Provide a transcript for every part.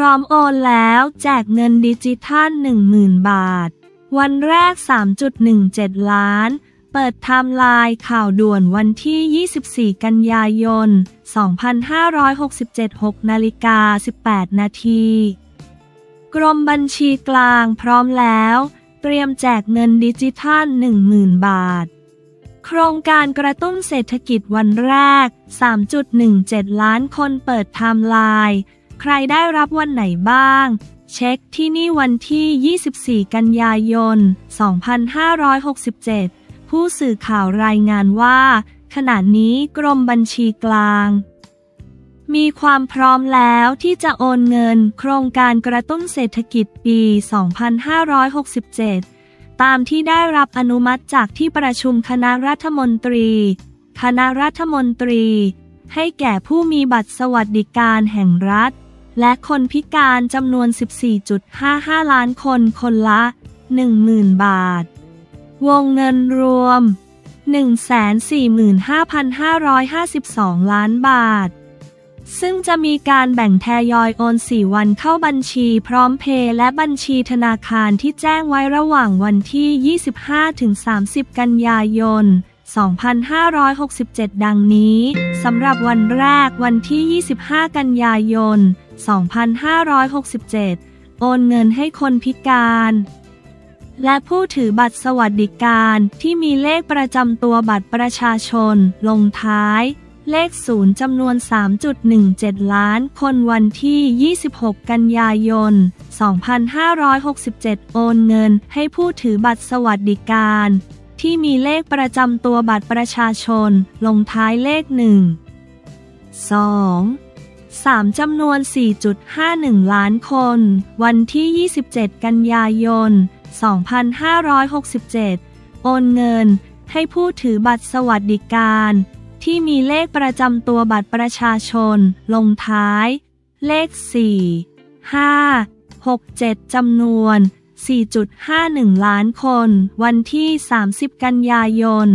ร้อมโอนแล้วแจกเงินดิจิทัล 10,000 บาท วันแรก 3.17 ล้าน เปิดไทม์ไลน์ข่าวด่วนวันที่ 24 กันยายน 2567 6นาฬิกา 18 นาทีกรมบัญชีกลางพร้อมแล้ว เตรียมแจกเงินดิจิทัล 10,000 บาท โครงการกระตุ้นเศรษฐกิจวันแรก 3.17 ล้านคนเปิดไทม์ไลน์ ใครได้รับวันไหนบ้าง เช็คที่นี่วันที่ 24 กันยายน 2567 ผู้สื่อข่าวรายงานว่า ขณะนี้กรมบัญชีกลาง มีความพร้อมแล้วที่จะโอนเงินโครงการกระตุ้นเศรษฐกิจปี 2567ตามที่ได้รับอนุมัติจากที่ประชุมคณะรัฐมนตรี คณะรัฐมนตรี ให้แก่ผู้มีบัตรสวัสดิการแห่งรัฐ และคนพิการจำนวน 14.55 ล้านคนคนละ 10,000 บาท วงเงินรวม 145,552 ล้านบาท ซึ่งจะมีการแบ่งแทยอยโอน 4 วันเข้าบัญชีพร้อมเพย์และบัญชีธนาคารที่แจ้งไว้ระหว่างวันที่ 25-30 กันยายน 2567 ดังนี้สำหรับวันแรกวันที่ 25 กันยายน 2567 โอนเงินให้คนพิการ และผู้ถือบัตรสวัสดิการที่มีเลขประจำตัวบัตรประชาชน ลงท้าย เลขศูนย์จำนวน 3.17 ล้านคนวันที่ 26 กันยายน 2567 โอนเงินให้ผู้ถือบัตรสวัสดิการ ที่มีเลขประจำตัวบัตรประชาชน ลงท้ายเลข 1 2 3 จำนวน 4.51 ล้านคน วันที่ 27 กันยายน 2567 โอนเงินให้ผู้ถือบัตรสวัสดิการ ที่มีเลขประจำตัวบัตรประชาชน ลงท้าย เลข 4 5 6 7 จำนวน 4.51 ล้านคน วันที่ 30 กันยายน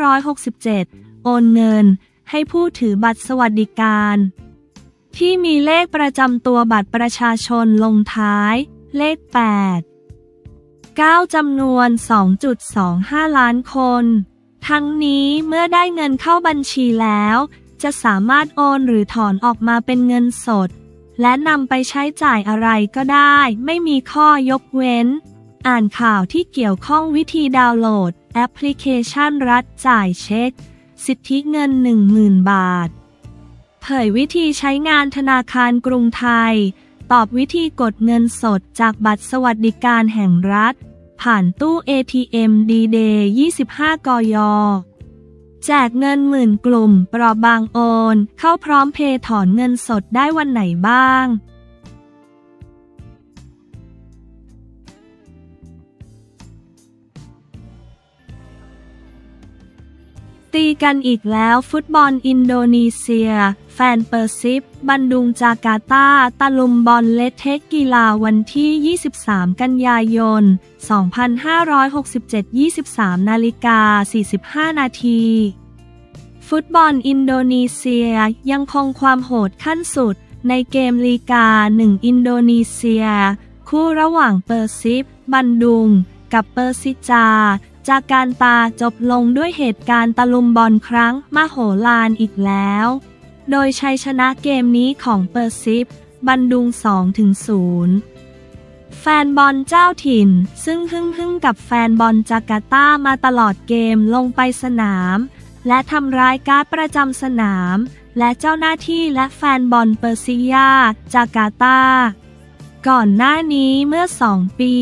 2567 โอนเงิน ให้ผู้ถือบัตรสวัสดิการ ที่มีเลขประจำตัวบัตรประชาชนลงท้าย เลข 8 9จำนวน 2.25 ล้านคน ทั้งนี้เมื่อได้เงินเข้าบัญชีแล้ว จะสามารถโอนหรือถอนออกมาเป็นเงินสด และนำไปใช้จ่ายอะไรก็ได้ ไม่มีข้อยกเว้น อ่านข่าวที่เกี่ยวข้องวิธีดาวน์โหลด แอปพลิเคชันรัฐจ่ายเช็ค สิทธิเงิน 10,000 บาท เผยวิธีใช้งานธนาคารกรุงไทย ตอบวิธีกดเงินสดจากบัตรสวัสดิการแห่งรัฐ ผ่านตู้ ATM D-Day 25 กย แจกเงินหมื่นกลุ่มเปราะบางโอน เข้าพร้อมเพย์ถอนเงินสดได้วันไหนบ้าง ตีกันอีกแล้วฟุตบอลอินโดนีเซีย แฟนเปอร์ซิปบันดุงจาการ์ตาตะลุมบอล latest กีฬาวันที่ 23 กันยายน 2567 23 นาฬิกา 45 นาทีฟุตบอลอินโดนีเซียยังคงความโหดขั้นสุดในเกมลีกา 1 อินโดนีเซีย คู่ระหว่างเปอร์ซิปบันดุง กับเปอร์ซิจา จาการ์ตาจบลงด้วยเหตุการณ์ตะลุมบอลครั้งมโหฬารอีกแล้ว โดยชัยชนะเกมนี้ของเปอร์ซิปบันดุง 2-0 แฟนบอลเจ้าถิ่น ซึ่งฮึ่งฮึ่งกับแฟนบอลจาการ์ตามาตลอดเกมลงไปสนาม และทำร้ายการ์ดประจำสนาม และเจ้าหน้าที่และแฟนบอลเปอร์ซิยาจาการ์ตา ก่อนหน้านี้เมื่อสองปี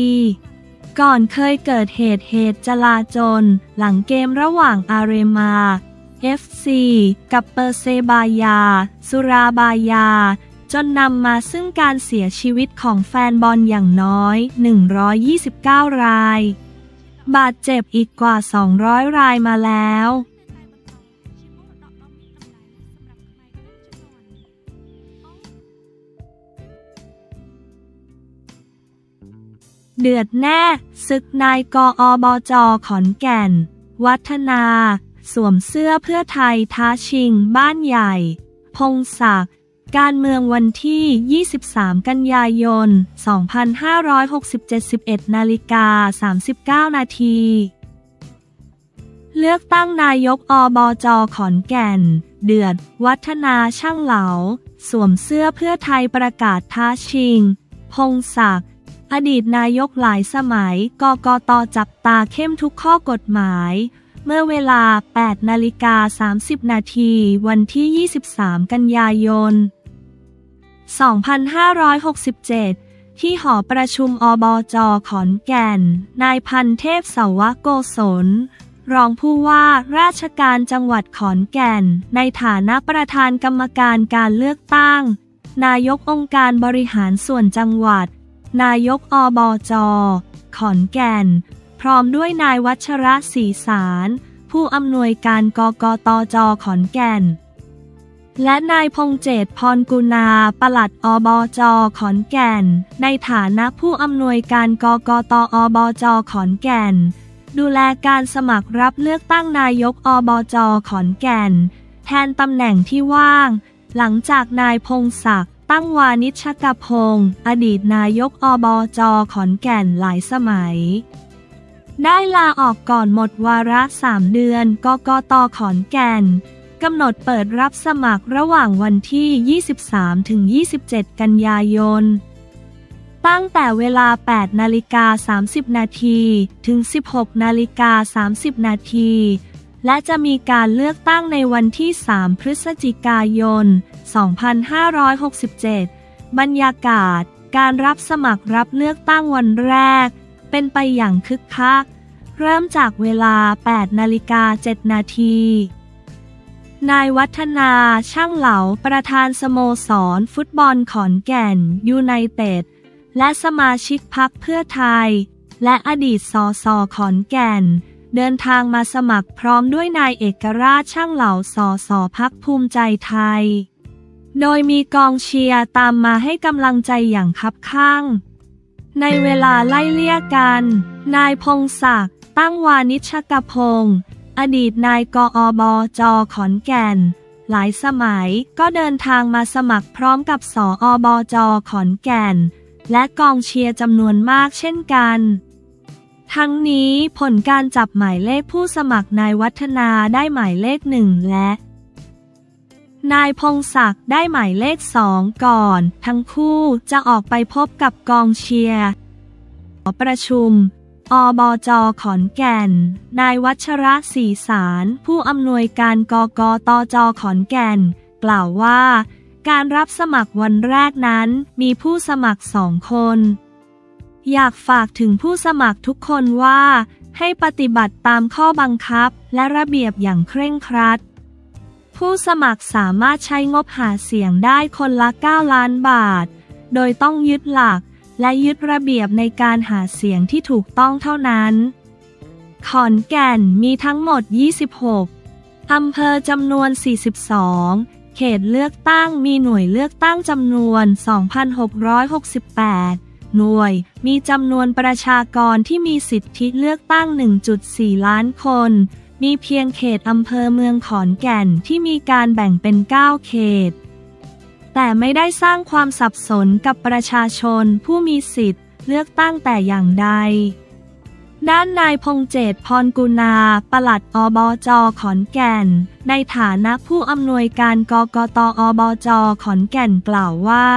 ก่อนเคยเกิดเหตุเหตุจลาจลหลังเกมระหว่างอาเรมา FC กับเปอร์เซบายา สุราบายา จนนำมาซึ่งการเสียชีวิตของแฟนบอลอย่างน้อย 129 ราย บาดเจ็บอีกกว่า 200 รายมาแล้ว เดือดแน่ศึกนายกอบจขอนแก่น วัฒนา สวมเสื้อเพื่อไทยท้าชิง บ้านใหญ่ พงศักดิ์การเมืองวันที่ 23 กันยายน 2567 11นาฬิกา 39 นาที เลือกตั้งนายกอบจขอนแก่น เดือด วัฒนาช่างเหลา สวมเสื้อเพื่อไทยประกาศท้าชิง พงศักดิ์ อดีตนายกหลายสมัย กกตจับตาเข้มทุกข้อกฎหมาย เมื่อเวลา 8 นาฬิกา 30 นาที วันที่ 23 กันยายน 2567 ที่หอประชุมอบจขอนแก่น นายพันเทพสาวโกศล รองผู้ว่าราชการจังหวัดขอนแก่น ในฐานะประธานกรรมการการเลือกตั้ง นายกองค์การบริหารส่วนจังหวัด นายกอบจขอนแก่น พร้อมด้วยนายวัชระศรีสาร ผู้อำนวยการกกตจขอนแก่น และนายพงเจตพรกุณาปลัดอบจขอนแก่น ในฐานะผู้อำนวยการกกตอบจขอนแก่น ดูแลการสมัครรับเลือกตั้งนายกอบจขอนแก่น แทนตำแหน่งที่ว่าง หลังจากนายพงศักดิ์ ตั้งวานิชกพงศ์อดีตนายกอบจขอนแก่นหลายสมัย ได้ลาออกก่อนหมดวาระสามเดือนกกตขอนแก่นกำหนดเปิดรับสมัครระหว่างวันที่ 23 ถึง 27 กันยายน ตั้งแต่เวลา 8 นาฬิกา 30 นาที ถึง 16 นาฬิกา 30 นาที และจะมีการเลือกตั้งในวันที่ 3 พฤศจิกายน 2567 บรรยากาศ การรับสมัครรับเลือกตั้งวันแรก เป็นไปอย่างคึกคัก เริ่มจากเวลา 8 นาฬิกา 7 นาที นายวัฒนาช่างเหลาประธานสโมสร ฟุตบอลขอนแก่น ยูไนเต็ด และสมาชิกพักเพื่อไทย และอดีตสสขอนแก่น เดินทางมาสมัครพร้อมด้วยนายเอกราชช่างเหล่าสอสอพักภูมิใจไทย โดยมีกองเชียร์ตามมาให้กำลังใจอย่างคับข้าง ในเวลาไล่เลี่ยกัน นายพงศักดิ์ตั้งวานิชกพงศ์อดีตนายกอบจขอนแก่น หลายสมัยก็เดินทางมาสมัครพร้อมกับสออบจขอนแก่น และกองเชียร์จำนวนมากเช่นกัน ทั้งนี้ผลการจับหมายเลขผู้สมัครนายวัฒนาได้หมายเลขหนึ่งและ นายพงศักดิ์ได้หมายเลขสองก่อน ทั้งคู่จะออกไปพบกับกองเชียร์อประชุม อบจขอนแก่น นายวัชระศรีสาร ผู้อำนวยการกกตจขอนแก่น กล่าวว่า การรับสมัครวันแรกนั้นมีผู้สมัครสองคน อยากฝากถึงผู้สมัครทุกคนว่า ให้ปฏิบัติตามข้อบังคับและระเบียบอย่างเคร่งครัด ผู้สมัครสามารถใช้งบหาเสียงได้คนละ 9 ล้านบาท โดยต้องยึดหลักและยึดระเบียบในการหาเสียงที่ถูกต้องเท่านั้น ขอนแก่นมีทั้งหมด 26 อำเภอจำนวน 42 เขตเลือกตั้งมีหน่วยเลือกตั้งจำนวน 2,668 หน่วย มีจำนวนประชากรที่มีสิทธิเลือกตั้ง 1.4 ล้านคน มีเพียงเขตอำเภอเมืองขอนแก่นที่มีการแบ่งเป็น 9 เขต แต่ไม่ได้สร้างความสับสนกับประชาชนผู้มีสิทธิ์เลือกตั้งแต่อย่างใดด้านนายพงเจตพรกุณา ปลัดอบจขอนแก่น ในฐานะผู้อำนวยการกกตอบจขอนแก่นกล่าวว่า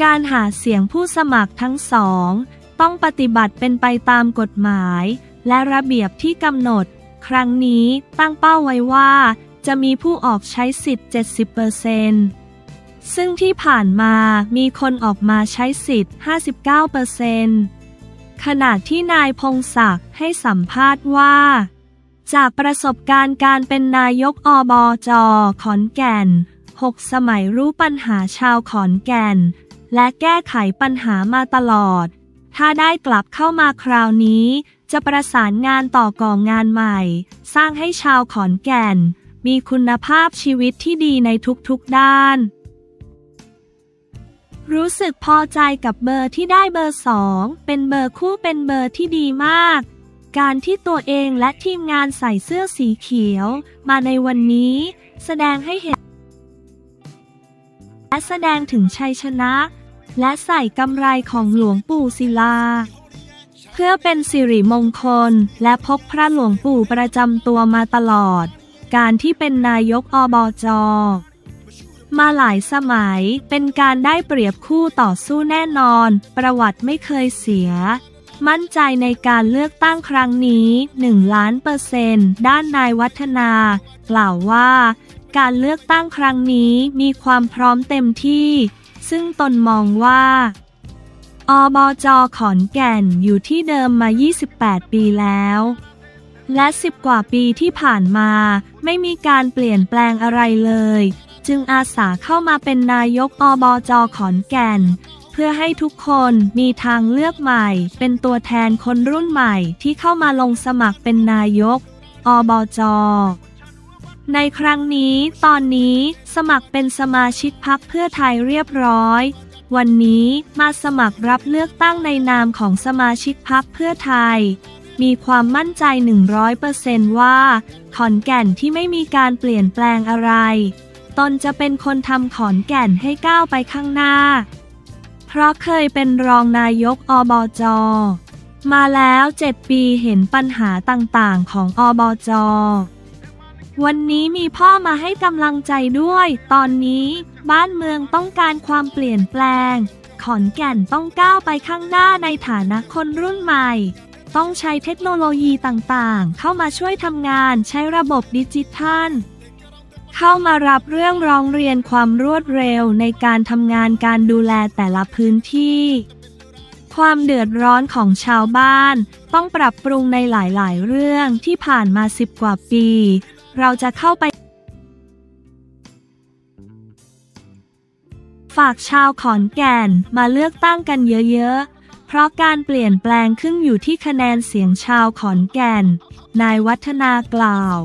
การหาเสียงผู้สมัครทั้งสอง ต้องปฏิบัติเป็นไปตามกฎหมาย และระเบียบที่กำหนด ครั้งนี้ตั้งเป้าไว้ว่า จะมีผู้ออกใช้สิทธิ์ 70%ซึ่งที่ผ่านมามีคนออกมาใช้สิทธิ์ 59%ขณะที่นายพงศักดิ์ให้สัมภาษณ์ว่า จากประสบการณ์การเป็นนายกอบจขอนแก่น 6 สมัยรู้ปัญหาชาวขอนแก่น และแก้ไขปัญหามาตลอด ถ้าได้กลับเข้ามาคราวนี้ จะประสานงานต่อกองงานใหม่ สร้างให้ชาวขอนแก่น มีคุณภาพชีวิตที่ดีในทุกๆด้าน รู้สึกพอใจกับเบอร์ที่ได้เบอร์สองเป็นเบอร์คู่เป็นเบอร์ที่ดีมากการที่ตัวเองและทีมงานใส่เสื้อสีเขียว มาในวันนี้ แสดงให้เห็น และแสดงถึงชัยชนะ และใส่กำไรของหลวงปู่ศิลา เพื่อเป็นสิริมงคล และพบพระหลวงปู่ประจำตัวมาตลอด การที่เป็นนายกอบจมาหลายสมัยเป็นการได้เปรียบคู่ต่อสู้แน่นอน ประวัติไม่เคยเสีย มั่นใจในการเลือกตั้งครั้งนี้ 1 ล้านเปอร์เซนต์ด้านนายวัฒนา กล่าวว่า การเลือกตั้งครั้งนี้มีความพร้อมเต็มที่ ซึ่งตนมองว่า อบจขอนแก่นอยู่ที่เดิมมา 28 ปีแล้ว และสิบกว่าปีที่ผ่านมาไม่มีการเปลี่ยนแปลงอะไรเลย จึงอาสาเข้ามาเป็นนายกอบจขอนแก่น เพื่อให้ทุกคนมีทางเลือกใหม่ เป็นตัวแทนคนรุ่นใหม่ที่เข้ามาลงสมัครเป็นนายก อบจ ในครั้งนี้ตอนนี้สมัครเป็นสมาชิกพักเพื่อไทยเรียบร้อย วันนี้มาสมัครรับเลือกตั้งในนามของสมาชิกพักเพื่อไทย มีความมั่นใจ 100%ว่า ขอนแก่นที่ไม่มีการเปลี่ยนแปลงอะไร ตนจะเป็นคนทำขอนแก่นให้ก้าวไปข้างหน้า เพราะเคยเป็นรองนายกอบจมาแล้วเจ็ดปีเห็นปัญหาต่างๆ ของอบจ วันนี้มีพ่อมาให้กำลังใจด้วย ตอนนี้บ้านเมืองต้องการความเปลี่ยนแปลง ขอนแก่นต้องก้าวไปข้างหน้าในฐานะคนรุ่นใหม่ ต้องใช้เทคโนโลยีต่างๆ เข้ามาช่วยทำงานใช้ระบบดิจิทัล เข้ามารับเรื่องร้องเรียนความรวดเร็วในการทำงานการดูแลแต่ละพื้นที่ ความเดือดร้อนของชาวบ้าน ต้องปรับปรุงในหลายๆ เรื่องที่ผ่านมาสิบกว่าปี เราจะเข้าไป ฝากชาวขอนแก่นมาเลือกตั้งกันเยอะๆ เพราะการเปลี่ยนแปลงขึ้นอยู่ที่คะแนนเสียงชาวขอนแก่น นายวัฒนากล่าว